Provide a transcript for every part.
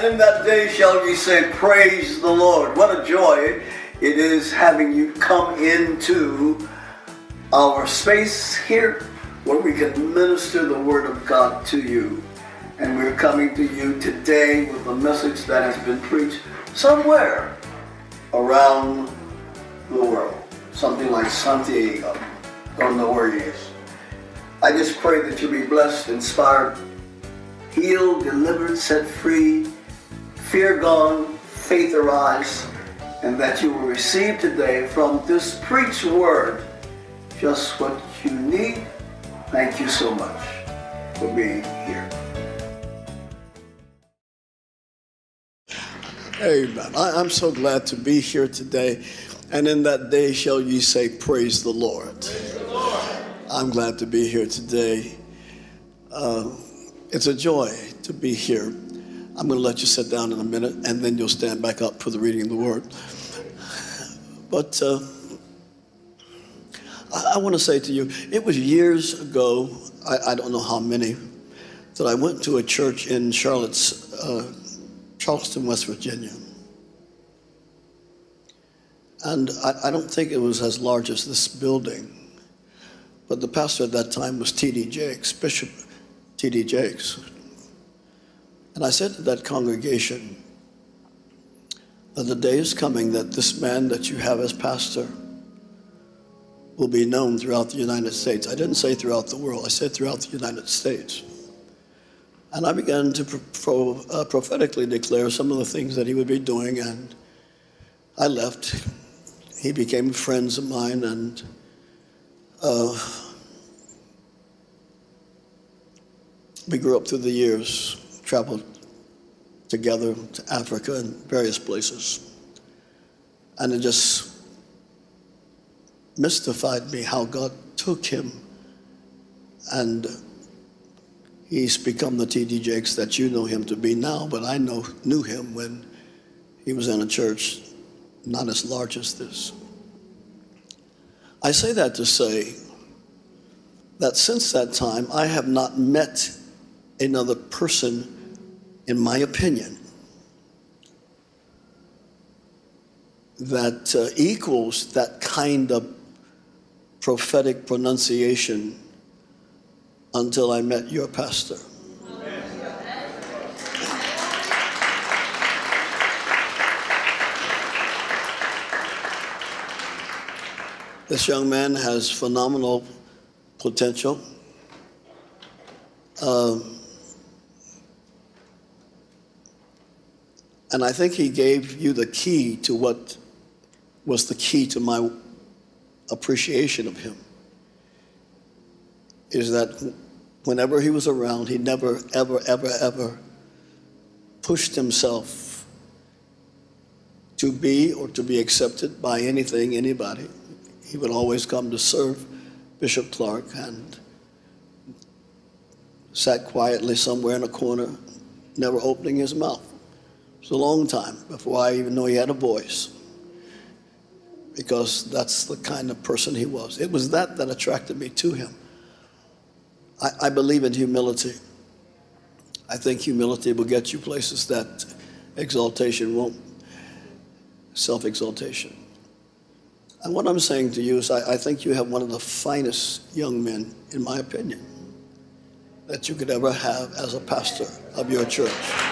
And in that day shall ye say, Praise the Lord. What a joy it is having you come into our space here where we can minister the Word of God to you. And we're coming to you today with a message that has been preached somewhere around the world. Something like Santiago. Don't know where he is. I just pray that you'll be blessed, inspired, healed, delivered, set free, fear gone, faith arise, and that you will receive today from this preached word just what you need. Thank you so much for being here. Amen. I, am so glad to be here today. And in that day shall ye say, Praise the Lord. Praise the Lord. I'm glad to be here today. Uh, it's a joy to be here. I'm going to let you sit down in a minute and then you'll stand back up for the reading of the word. But uh, I, I want to say to you, it was years ago, I, I, don't know how many, that I went to a church in Charlotte's. Uh, Charleston, West Virginia. And I, I, don't think it was as large as this building, but the pastor at that time was T.D. Jakes, Bishop T.D. Jakes. And I said to that congregation that the day is coming that this man that you have as pastor will be known throughout the United States. I didn't say throughout the world, I said throughout the United States. And I began to pro, uh, prophetically declare some of the things that he would be doing. And I left. He became friends of mine, and uh, we grew up through the years, traveled together to Africa and various places. And it just mystified me how God took him and He's become the T.D. Jakes that you know him to be now, but I know, knew him when he was in a church not as large as this. I say that to say that since that time, I have not met another person, in my opinion, that uh, equals that kind of prophetic pronunciation until I met your pastor. This young man has phenomenal potential. Um, and I think he gave you the key to what was the key to my appreciation of him is that whenever he was around, he never, ever, ever, ever pushed himself to be or to be accepted by anything, anybody. He would always come to serve Bishop Clark and sat quietly somewhere in a corner, never opening his mouth. It was a long time before I even knew he had a voice because that's the kind of person he was. It was that that attracted me to him. I, I believe in humility. I think humility will get you places that exaltation won't, self exaltation. And what I'm saying to you is, I, I, think you have one of the finest young men, in my opinion, that you could ever have as a pastor of your church.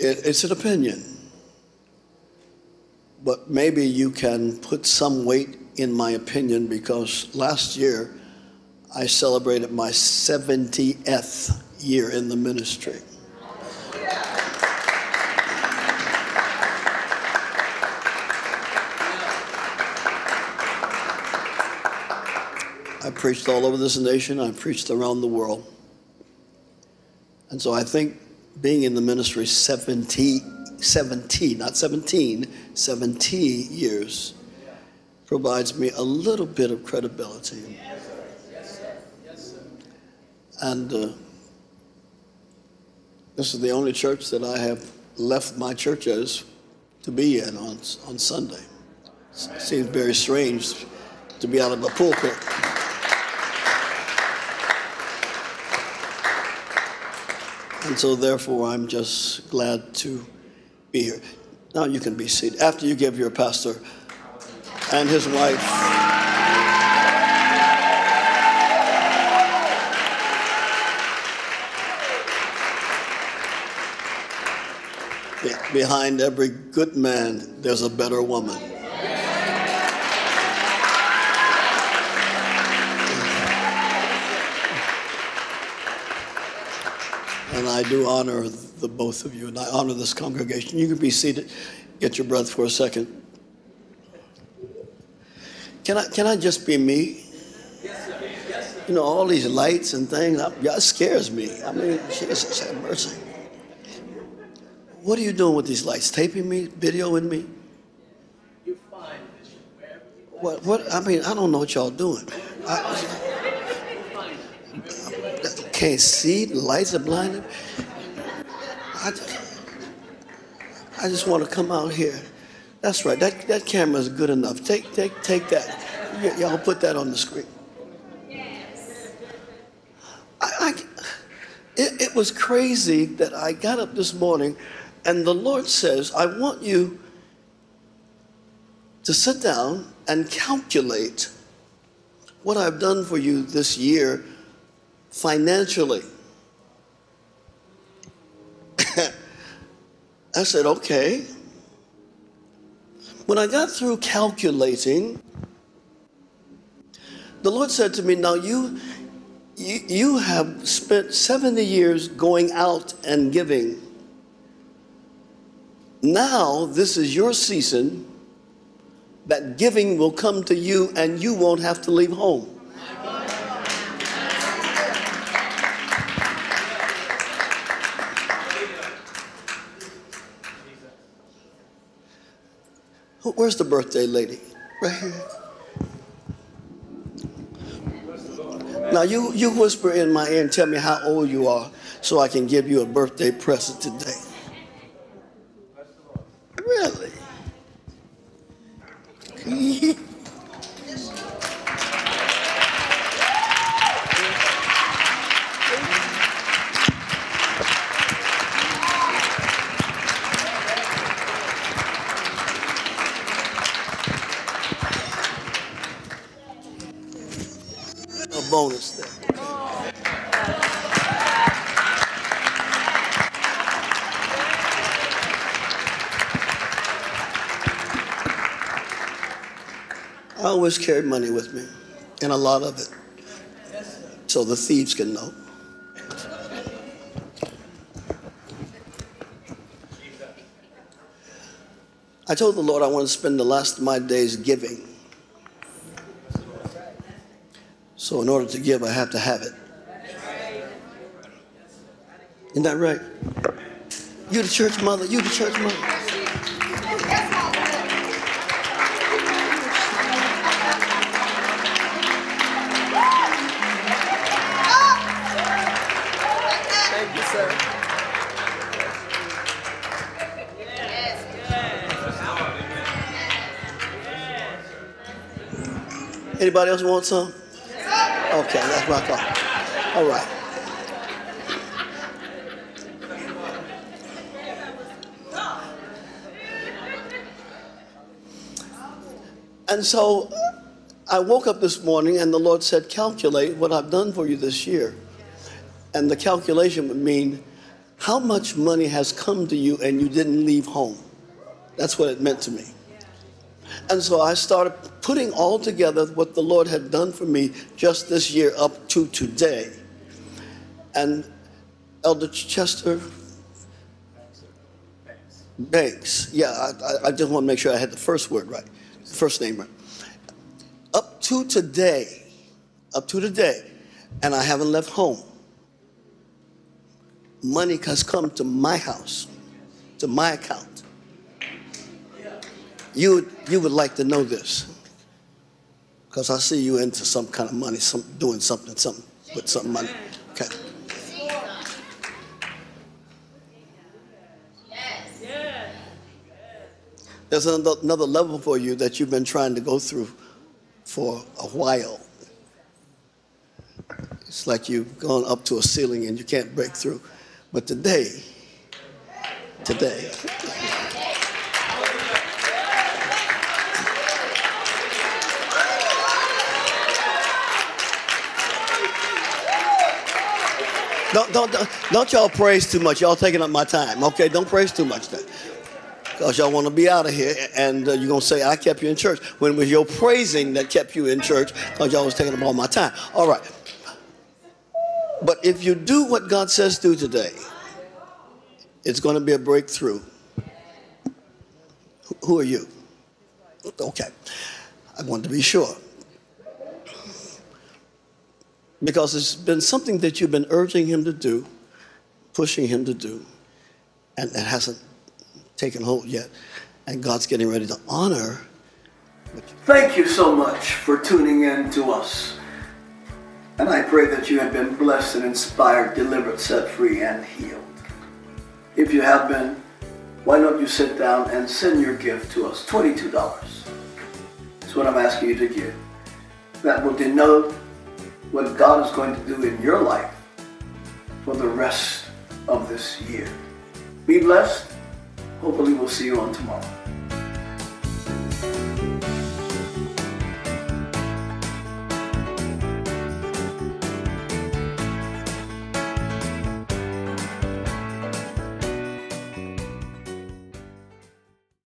It, it's an opinion. But maybe you can put some weight in my opinion because last year I celebrated my 70th year in the ministry. I preached all over this nation. I preached around the world. And so I think being in the ministry 70, 70, not 17, 70 years provides me a little bit of credibility. And uh, this is the only church that I have left my church as to be in on, on Sunday. Seems very strange to be out of a pulpit. And so, therefore, I'm just glad to be here. Now you can be seated. After you give your pastor and his wife. Behind every good man, there's a better woman. And I do honor the both of you, and I honor this congregation. You can be seated, get your breath for a second. Can I, can I just be me? You know, all these lights and things, that scares me. I mean, Jesus have mercy. What are you doing with these lights? Taping me? Videoing me? You find What, what, I mean, I don't know what y'all doing. I, can't see, the lights are blinded. I, just, I just want to come out here. That's right, that, that camera is good enough. Take, take, take that. Y- y'all put that on the screen. Yes. I, I, it, it was crazy that I got up this morning and the Lord says, I want you to sit down and calculate what I've done for you this year financially. I said, okay. When I got through calculating, the Lord said to me, Now you, you, you have spent 70 years going out and giving. Now, this is your season that giving will come to you and you won't have to leave home. Where's the birthday lady? Right here. Now you, you whisper in my ear and tell me how old you are so I can give you a birthday present today. I always carry money with me, and a lot of it, so the thieves can know. I told the Lord I want to spend the last of my days giving. So, in order to give, I have to have it. Isn't that right? You the church mother, you the church mother. Anybody else want some? Okay, that's I thought. All right. And so I woke up this morning and the Lord said, Calculate what I've done for you this year. And the calculation would mean how much money has come to you and you didn't leave home. That's what it meant to me. And so I started putting all together what the Lord had done for me just this year up to today. And Elder Chester Banks, yeah, I, I just want to make sure I had the first word right, first name right. Up to today, up to today, and I haven't left home. Money has come to my house, to my account you you would like to know this because I see you into some kind of money, some, doing something, something with some money. Okay. There's another level for you that you've been trying to go through for a while. It's like you've gone up to a ceiling and you can't break through. But today, today, Don't, don't, don't, don't y'all praise too much. Y'all taking up my time. Okay, don't praise too much then. Because y'all want to be out of here and uh, you're going to say, I kept you in church. When it was your praising that kept you in church because y'all was taking up all my time. All right. But if you do what God says do today, it's going to be a breakthrough. Who are you? Okay. I want to be sure because it's been something that you've been urging him to do, pushing him to do, and it hasn't taken hold yet. And God's getting ready to honor. Thank you so much for tuning in to us. And I pray that you have been blessed and inspired, delivered, set free, and healed. If you have been, why don't you sit down and send your gift to us? $22. That's what I'm asking you to give. That will denote what God is going to do in your life for the rest of this year. Be blessed. Hopefully, we'll see you on tomorrow.